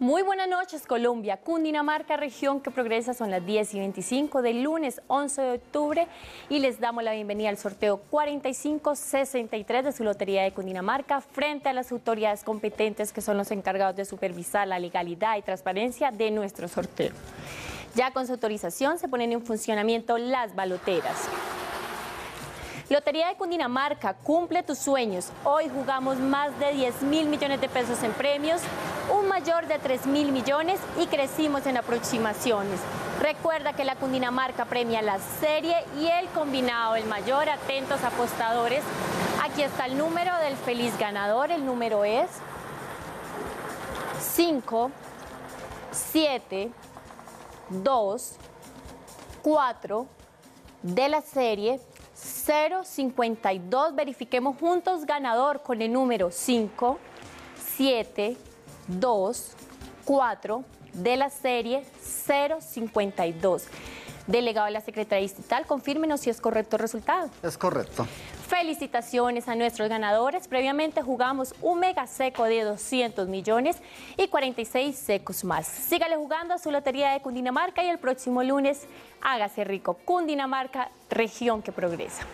Muy buenas noches Colombia, Cundinamarca, región que progresa, son las 10 y 25 del lunes 11 de octubre y les damos la bienvenida al sorteo 4563 de su Lotería de Cundinamarca frente a las autoridades competentes que son los encargados de supervisar la legalidad y transparencia de nuestro sorteo. Ya con su autorización se ponen en funcionamiento las baloteras. Lotería de Cundinamarca, cumple tus sueños. Hoy jugamos más de 10 mil millones de pesos en premios, un mayor de 3 mil millones y crecimos en aproximaciones. Recuerda que la Cundinamarca premia la serie y el combinado, el mayor. Atentos apostadores. Aquí está el número del feliz ganador. El número es 5, 7, 2, 4 de la serie 052. Verifiquemos juntos ganador con el número 5, 7, 2, 4 de la serie 052. Delegado de la Secretaría Distrital, confírmenos si es correcto el resultado. Es correcto. Felicitaciones a nuestros ganadores. Previamente jugamos un mega seco de 200 millones y 46 secos más. Sígale jugando a su lotería de Cundinamarca y el próximo lunes hágase rico. Cundinamarca, región que progresa.